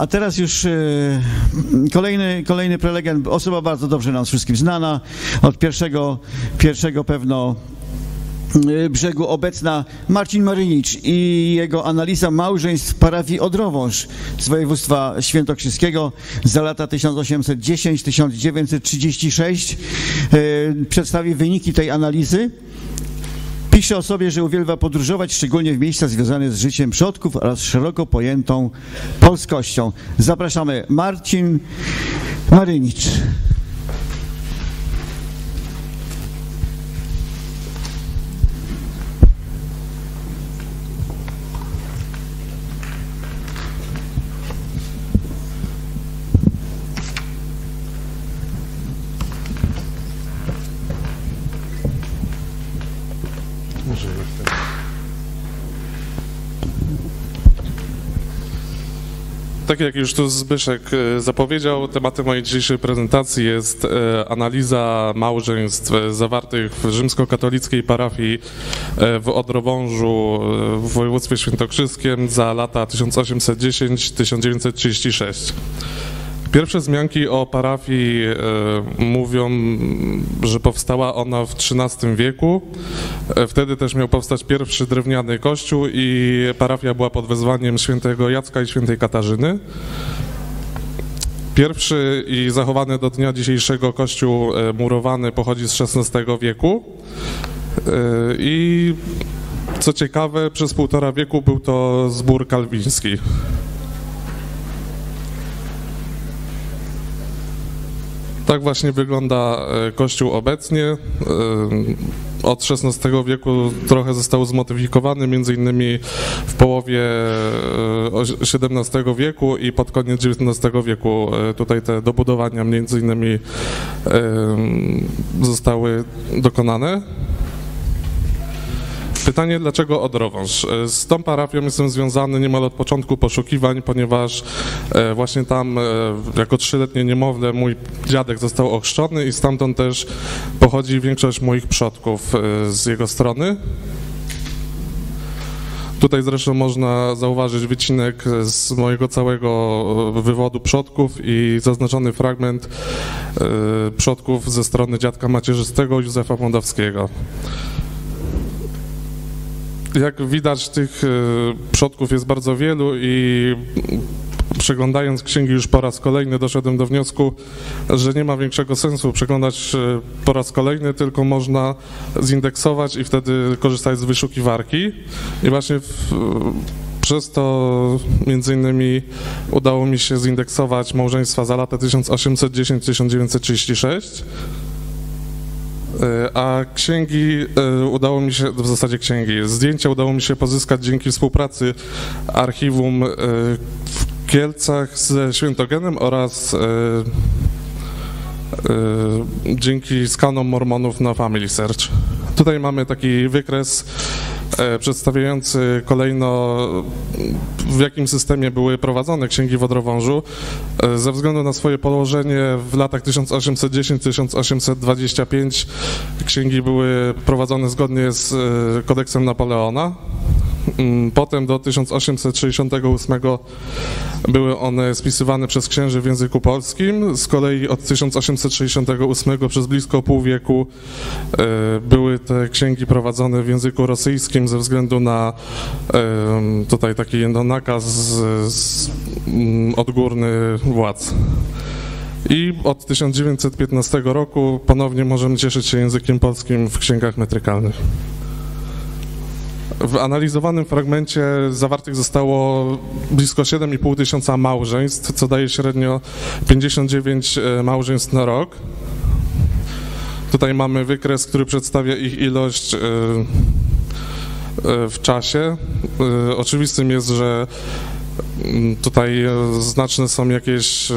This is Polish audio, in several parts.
A teraz już e, kolejny, kolejny prelegent, osoba bardzo dobrze nam wszystkim znana, od pierwszego, pierwszego pewno e, brzegu obecna Marcin Marynicz i jego analiza małżeństw parafii Odrowąż z województwa świętokrzyskiego za lata 1810-1936. E, Przedstawi wyniki tej analizy. Pisze o sobie, że uwielbia podróżować, szczególnie w miejsca związane z życiem przodków oraz szeroko pojętą polskością. Zapraszamy Marcin Marynicz. Tak jak już tu Zbyszek e, zapowiedział, tematem mojej dzisiejszej prezentacji jest e, analiza małżeństw e, zawartych w rzymskokatolickiej parafii w Odrowążu w województwie świętokrzyskim za lata 1810-1936. Pierwsze wzmianki o parafii e, mówią, że powstała ona w XIII wieku. E, Wtedy też miał powstać pierwszy drewniany kościół i parafia była pod wezwaniem świętego Jacka i świętej Katarzyny. Pierwszy i zachowany do dnia dzisiejszego kościół e, murowany pochodzi z XVI wieku. I co ciekawe, przez półtora wieku był to zbór kalwiński. Tak właśnie wygląda e, kościół obecnie. E, Od XVI wieku trochę został zmodyfikowany, między innymi w połowie e, XVII wieku i pod koniec XIX wieku. E, Tutaj te dobudowania między innymi e, zostały dokonane. Pytanie, dlaczego Odrowąż? E, Z tą parafią jestem związany niemal od początku poszukiwań, ponieważ e, właśnie tam e, jako trzyletnie niemowlę mój dziadek został ochrzczony i stamtąd też pochodzi większość moich przodków z jego strony. Tutaj zresztą można zauważyć wycinek z mojego całego wywodu przodków i zaznaczony fragment przodków ze strony dziadka macierzystego Józefa Moldawskiego. Jak widać, tych e, przodków jest bardzo wielu i przeglądając księgi już po raz kolejny doszedłem do wniosku, że nie ma większego sensu przeglądać e, po raz kolejny, tylko można zindeksować i wtedy korzystać z wyszukiwarki. I właśnie w, przez to między innymi udało mi się zindeksować małżeństwa za lata 1810-1936. E, A księgi e, udało mi się, w zasadzie księgi, zdjęcia udało mi się pozyskać dzięki współpracy archiwum e, w Kielcach ze Świętogenem oraz dzięki skanom Mormonów na Family Search. Tutaj mamy taki wykres przedstawiający kolejno w jakim systemie były prowadzone księgi wodorowążu. E, Ze względu na swoje położenie w latach 1810-1825 księgi były prowadzone zgodnie z e, kodeksem Napoleona. Mm, Potem do 1868 były one spisywane przez księży w języku polskim. Z kolei od 1868 przez blisko pół wieku e, były te księgi prowadzone w języku rosyjskim ze względu na tutaj taki no, nakaz z, z, mm, odgórny władz. I od 1915 roku ponownie możemy cieszyć się językiem polskim w księgach metrykalnych. W analizowanym fragmencie zawartych zostało blisko 7,5 tysiąca małżeństw, co daje średnio 59 e, małżeństw na rok. Tutaj mamy wykres, który przedstawia ich ilość e, e, w czasie. Oczywistym jest, że tutaj e, znaczne są jakieś, e,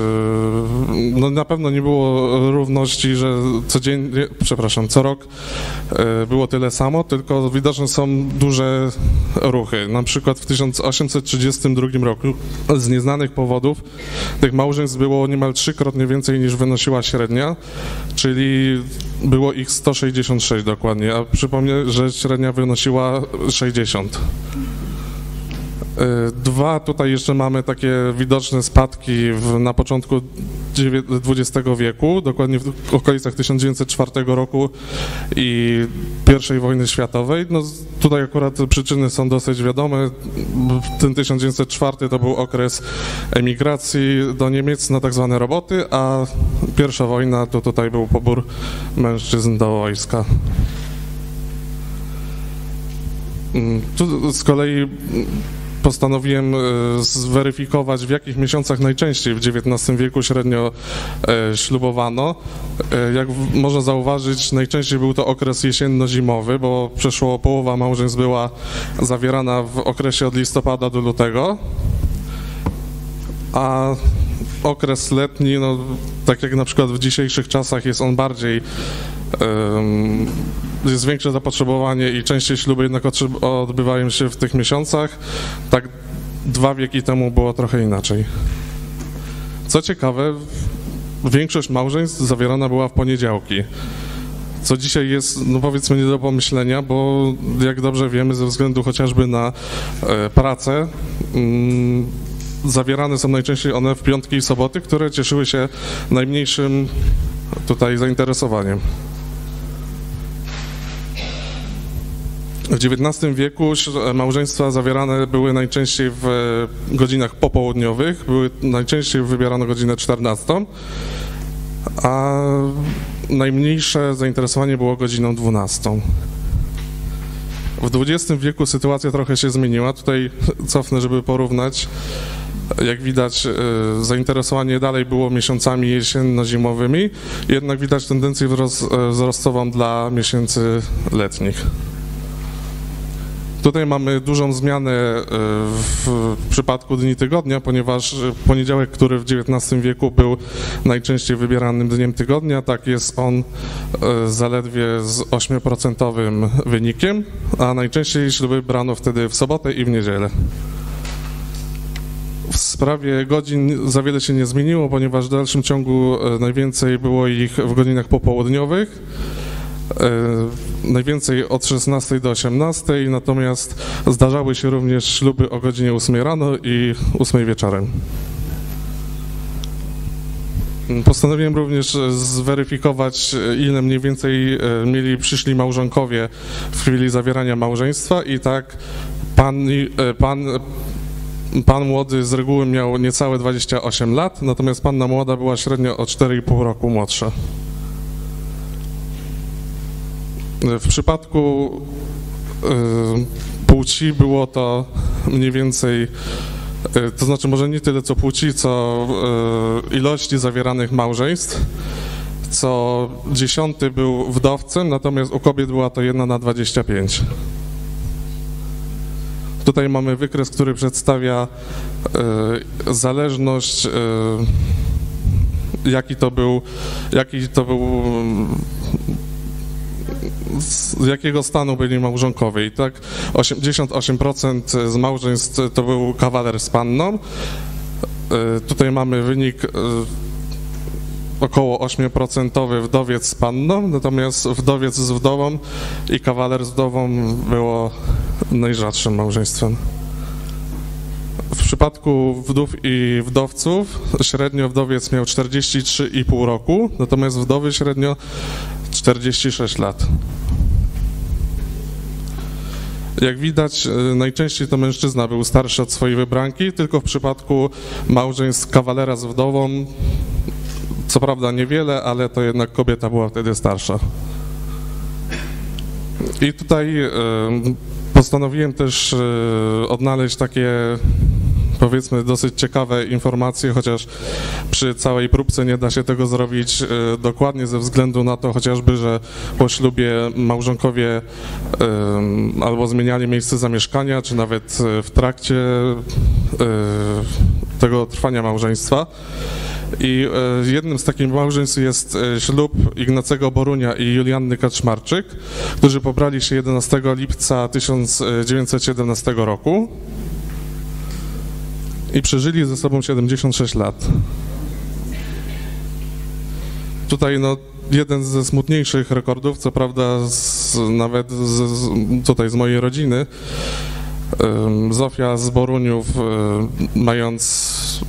no na pewno nie było równości, że codziennie, przepraszam, co rok e, było tyle samo, tylko widoczne są duże ruchy. Na przykład w 1832 roku z nieznanych powodów tych małżeństw było niemal trzykrotnie więcej niż wynosiła średnia, czyli było ich 166 dokładnie, a przypomnę, że średnia wynosiła 60. E, Dwa, tutaj jeszcze mamy takie widoczne spadki w, na początku XX wieku, dokładnie w okolicach 1904 roku i I wojny światowej. No, tutaj akurat przyczyny są dosyć wiadome. Ten 1904 to był okres emigracji do Niemiec na tak zwane roboty, a pierwsza wojna to tutaj był pobór mężczyzn do wojska. Mm, Tu z kolei postanowiłem e, zweryfikować, w jakich miesiącach najczęściej w XIX wieku średnio e, ślubowano. E, Jak można zauważyć, najczęściej był to okres jesienno-zimowy, bo przeszło połowa małżeństw była zawierana w okresie od listopada do lutego, a okres letni, no, tak jak na przykład w dzisiejszych czasach jest on bardziej jest większe zapotrzebowanie i częściej śluby jednak odbywają się w tych miesiącach. Tak dwa wieki temu było trochę inaczej. Co ciekawe, większość małżeństw zawierana była w poniedziałki. Co dzisiaj jest, no powiedzmy, nie do pomyślenia, bo jak dobrze wiemy, ze względu chociażby na e, pracę, mm, zawierane są najczęściej one w piątki i soboty, które cieszyły się najmniejszym tutaj zainteresowaniem. W XIX wieku małżeństwa zawierane były najczęściej w e, godzinach popołudniowych, były najczęściej wybierano godzinę 14, a najmniejsze zainteresowanie było godziną 12. W XX wieku sytuacja trochę się zmieniła. Tutaj cofnę, żeby porównać. Jak widać, e, zainteresowanie dalej było miesiącami jesienno-zimowymi, jednak widać tendencję e, wzrostową dla miesięcy letnich. Tutaj mamy dużą zmianę e, w przypadku dni tygodnia, ponieważ e, poniedziałek, który w XIX wieku był najczęściej wybieranym dniem tygodnia, tak jest on e, zaledwie z 8% wynikiem, a najczęściej śluby brano wtedy w sobotę i w niedzielę. W sprawie godzin za wiele się nie zmieniło, ponieważ w dalszym ciągu najwięcej było ich w godzinach popołudniowych. E, Najwięcej od 16 do 18, natomiast zdarzały się również śluby o godzinie 8 rano i 8 wieczorem. Postanowiłem również zweryfikować, ile mniej więcej e, mieli przyszli małżonkowie w chwili zawierania małżeństwa i tak pan, e, pan, pan młody z reguły miał niecałe 28 lat, natomiast panna młoda była średnio o 4,5 roku młodsza. W przypadku y, płci było to mniej więcej, y, to znaczy może nie tyle co płci, co y, ilości zawieranych małżeństw. Co dziesiąty był wdowcem, natomiast u kobiet była to jedna na 25. Tutaj mamy wykres, który przedstawia y, zależność, y, jaki to był, jaki to był z jakiego stanu byli małżonkowie. I tak 88% z małżeństw to był kawaler z panną. E, Tutaj mamy wynik e, około 8% wdowiec z panną, natomiast wdowiec z wdową i kawaler z wdową było najrzadszym małżeństwem. W przypadku wdów i wdowców średnio wdowiec miał 43,5 roku, natomiast wdowy średnio 46 lat. Jak widać, y, najczęściej to mężczyzna był starszy od swojej wybranki, tylko w przypadku małżeństw kawalera z wdową, co prawda niewiele, ale to jednak kobieta była wtedy starsza. I tutaj y, postanowiłem też y, odnaleźć takie powiedzmy dosyć ciekawe informacje, chociaż przy całej próbce nie da się tego zrobić e, dokładnie ze względu na to chociażby, że po ślubie małżonkowie em, albo zmieniali miejsce zamieszkania, czy nawet e, w trakcie e, tego trwania małżeństwa. I e, jednym z takich małżeństw jest e, ślub Ignacego Borunia i Julianny Kaczmarczyk, którzy pobrali się 11 lipca 1917 roku i przeżyli ze sobą 76 lat. Tutaj no, jeden ze smutniejszych rekordów, co prawda z, nawet z, z, tutaj z mojej rodziny, Zofia z Boruniów, y, mając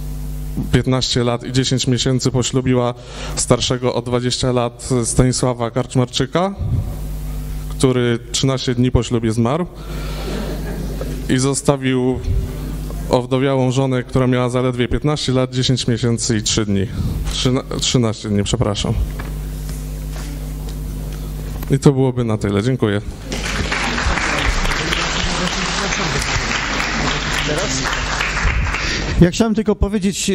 15 lat i 10 miesięcy, poślubiła starszego o 20 lat Stanisława Karczmarczyka, który 13 dni po ślubie zmarł i zostawił owdowiałą żonę, która miała zaledwie 15 lat, 10 miesięcy i 3 dni. Trzyna- 13 dni, przepraszam. I to byłoby na tyle. Dziękuję. Ja chciałem tylko powiedzieć e,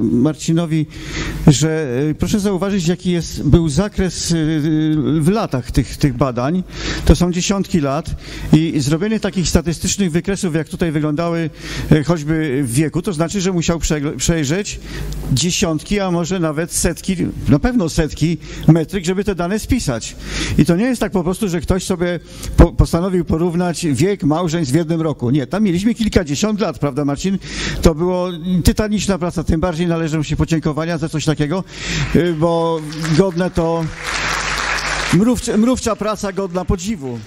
Marcinowi, że e, proszę zauważyć, jaki jest, był zakres e, w latach tych, tych badań. To są dziesiątki lat i zrobienie takich statystycznych wykresów, jak tutaj wyglądały choćby w wieku, to znaczy, że musiał przejrzeć dziesiątki, a może nawet setki, na pewno setki metryk, żeby te dane spisać. I to nie jest tak po prostu, że ktoś sobie po, postanowił porównać wiek małżeństw w jednym roku. Nie, tam mieliśmy kilkadziesiąt lat, prawda Marcin? To było tytaniczna praca, tym bardziej należą się podziękowania za coś takiego, y, bo godne to mrówcza, mrówcza praca godna podziwu.